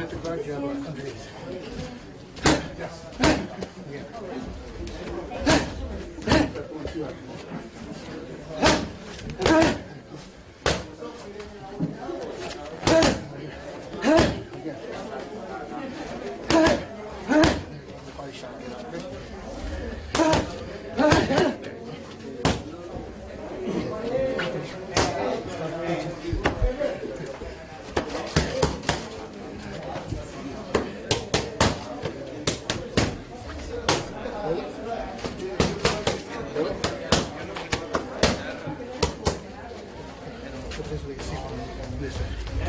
Split the guard, jab underneath. Yes. Again. Put